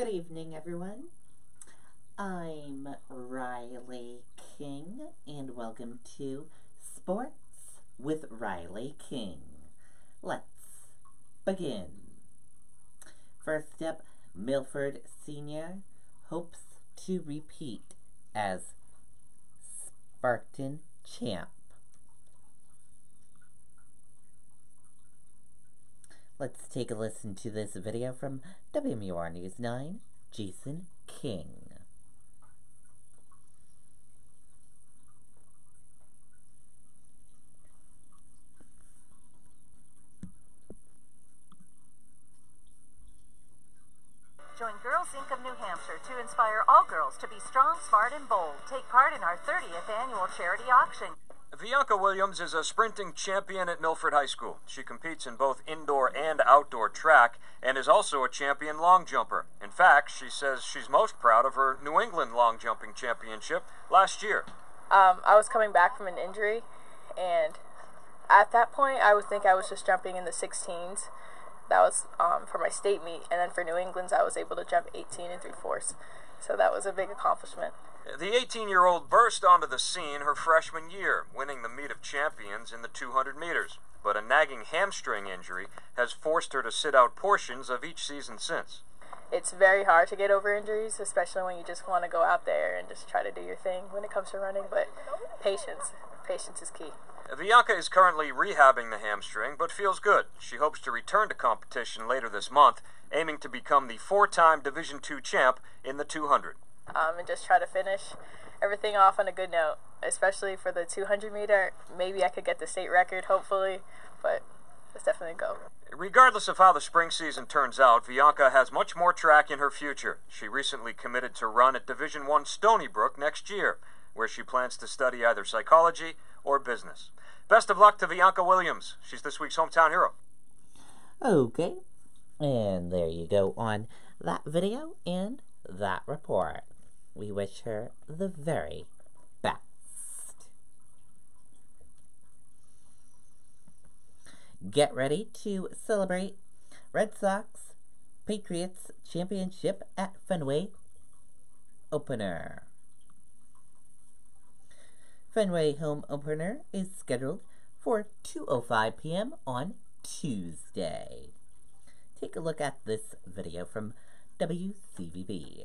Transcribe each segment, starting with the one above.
Good evening, everyone. I'm Riley King, and welcome to Sports with Riley King. Let's begin. First up, Milford Sr. hopes to repeat as Spartan champ. Let's take a listen to this video from WMUR News 9, Jason King. Join Girls Inc. of New Hampshire to inspire all girls to be strong, smart, and bold. Take part in our 30th annual charity auction. Bianca Williams is a sprinting champion at Milford High School. She competes in both indoor and outdoor track and is also a champion long jumper. In fact, she says she's most proud of her New England long jumping championship last year. Um, I was coming back from an injury, and at that point, I would think I was just jumping in the 16s. That was um, for my state meet, and then for New England's, I was able to jump 18 and three fourths. So that was a big accomplishment. The 18 year old burst onto the scene her freshman year, winning the meet of champions in the 200 meters. But a nagging hamstring injury has forced her to sit out portions of each season since. It's very hard to get over injuries, especially when you just want to go out there and just try to do your thing when it comes to running. But patience, patience is key. Bianca is currently rehabbing the hamstring, but feels good. She hopes to return to competition later this month, aiming to become the four-time Division II champ in the 200. Um, and just try to finish everything off on a good note, especially for the 200 meter. Maybe I could get the state record, hopefully, but it's definitely a go. Regardless of how the spring season turns out, Bianca has much more track in her future. She recently committed to run at Division One Stony Brook next year, where she plans to study either psychology or business. Best of luck to Bianca Williams. She's this week's hometown hero. Okay, and there you go on that video and that report. We wish her the very best. Get ready to celebrate Red Sox Patriots Championship at Fenway Opener. Fenway home opener is scheduled for 2:05 p.m. on Tuesday. Take a look at this video from WCVB.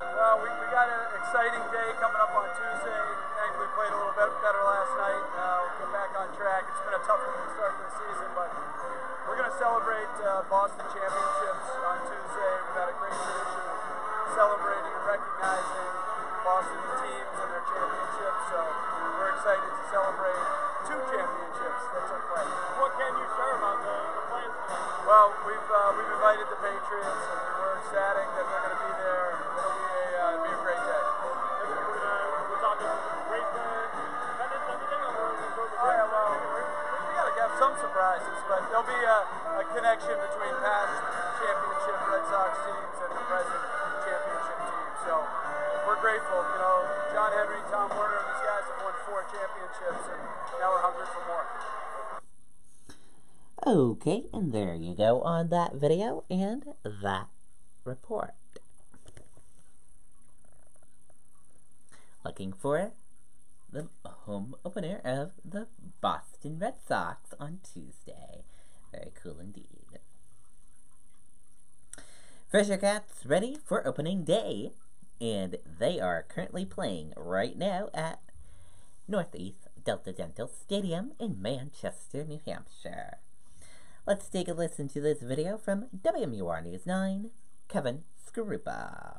Well, we, we got an exciting day coming up on Tuesday. Thankfully, played a little bit better last night. Uh, we'll get back on track. It's been a tough one to start the season, but we're going to celebrate uh, Boston championships on Tuesday. We've got a great tradition of celebrating and recognizing Boston teams and their championships. So we're excited to celebrate two championships that took place. What can you share about the, the plans? Well, we've uh, we've invited the Patriots, and we're ecstatic that they're going to be there. It'll be a uh, it'll be a great day. Some surprises, but there'll be a, a connection between past championship Red Sox teams and the present championship team. So we're grateful. You know, John Henry, Tom Werner, these guys have won four championships, and now we're hungry for more. Okay, and there you go on that video and that report. Looking for the home opener of the Boston Red Sox on Tuesday. Very cool indeed. Fisher Cats ready for opening day, and they are currently playing right now at Northeast Delta Dental Stadium in Manchester, New Hampshire. Let's take a listen to this video from WMUR News 9, Kevin Skarupa.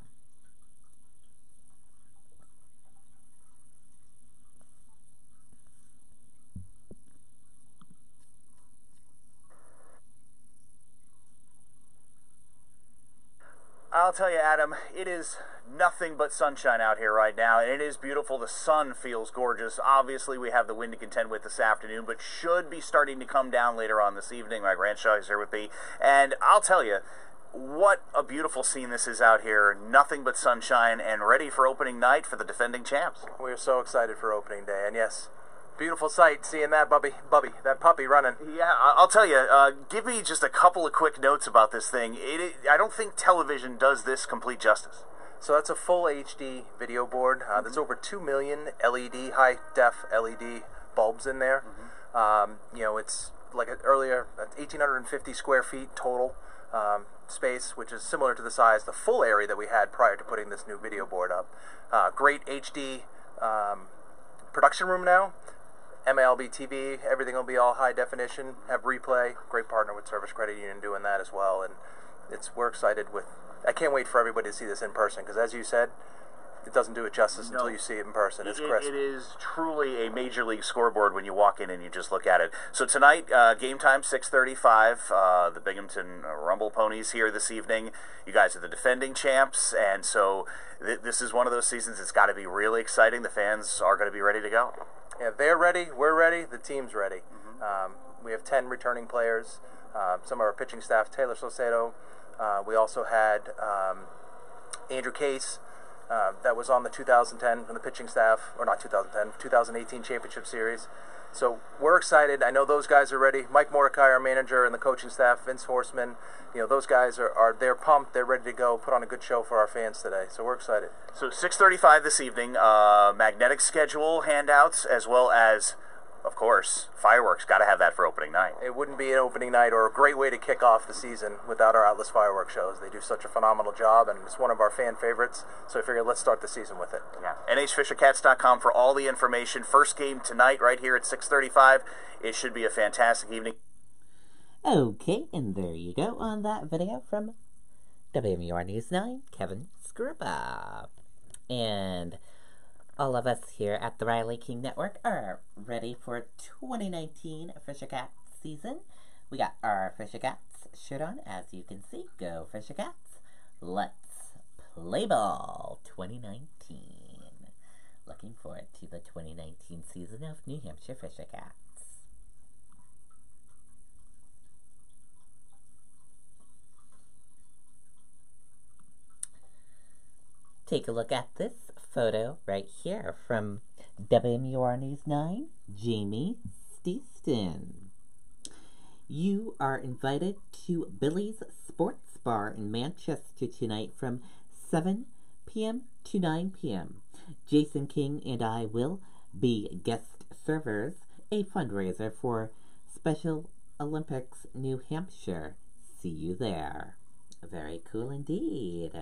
I'll tell you, Adam, it is nothing but sunshine out here right now, and it is beautiful. The sun feels gorgeous. Obviously, we have the wind to contend with this afternoon, but should be starting to come down later on this evening. Mike Ramshaw is here with me, and I'll tell you, what a beautiful scene this is out here. Nothing but sunshine and ready for opening night for the defending champs. We are so excited for opening day, and yes, beautiful sight seeing that bubby, bubby, that puppy running. Yeah, I'll tell you. Uh, give me just a couple of quick notes about this thing. It, it, I don't think television does this complete justice. So that's a full HD video board. Uh, There's over two million LED, high def LED bulbs in there. Um, you know, it's like a- earlier, 1,850 square feet total um, space, which is similar to the size, the full area that we had prior to putting this new video board up. Uh, great HD um, production room now. MLB TV, everything will be all high definition. Have replay. Great partner with Service Credit Union doing that as well, and it's we're excited with. I can't wait for everybody to see this in person because, as you said, it doesn't do it justice until you see it in person. It's It- crisp. it is truly a major league scoreboard when you walk in and you just look at it. So tonight, uh, game time six thirty-five. Uh, the Binghamton Rumble Ponies here this evening. You guys are the defending champs, and so th- this is one of those seasons. It's got to be really exciting. The fans are going to be ready to go. Yeah, they're ready. We're ready. The team's ready. Um, we have 10 returning players. Uh, some of our pitching staff, Taylor Salcedo. Uh, we also had um, Andrew Case, uh, that was on the 2010 from the pitching staff, or not 2010, 2018 Championship Series. So we're excited. I know those guys are ready. Mike Mordecai, our manager, and the coaching staff, Vince Horsman, you know, those guys are, are they're pumped. They're ready to go. Put on a good show for our fans today. So we're excited. So 6:35 this evening. Uh, magnetic schedule handouts as well as, of course, fireworks. Got to have that for opening night. It wouldn't be an opening night or a great way to kick off the season without our Atlas fireworks shows. They do such a phenomenal job, and it's one of our fan favorites. So I figured let's start the season with it. Yeah. NHFisherCats.com for all the information. First game tonight, right here at 6:35. It should be a fantastic evening. Okay, and there you go on that video from WMUR News 9, Kevin Scriba. And all of us here at the Riley King Network are ready for 2019 Fisher Cats season. We got our Fisher Cats shirt on, as you can see. Go Fisher Cats. Let's play ball 2019. Looking forward to the 2019 season of New Hampshire Fisher Cats. Take a look at this photo right here from WMUR News 9, Jamie Staton. You are invited to Billy's Sports Bar in Manchester tonight from 7 p.m. to 9 p.m. Jason King and I will be guest servers, a fundraiser for Special Olympics New Hampshire. See you there. Very cool indeed.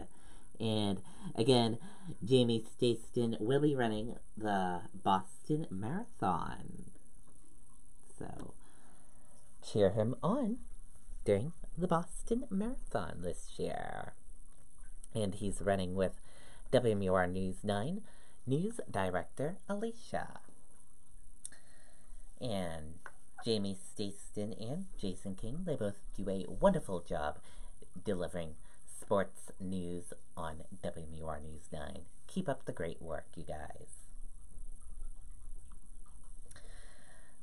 And again, Jamie Staton will be running the Boston Marathon. So cheer him on during the Boston Marathon this year. And he's running with WMUR News 9 News Director Alicia. And Jamie Staton and Jason King, they both do a wonderful job delivering sports news on WMUR News 9. Keep up the great work, you guys.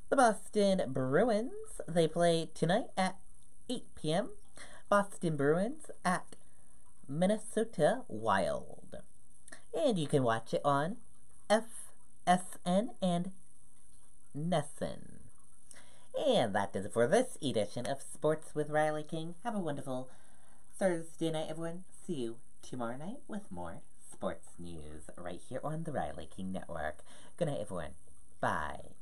The Boston Bruins, they play tonight at 8 p.m. Boston Bruins at Minnesota Wild. And you can watch it on FSN and NESN. And that does it for this edition of Sports with Riley King. Have a wonderful Thursday night, everyone. See you tomorrow night with more sports news right here on the Riley King Network. Good night, everyone. Bye.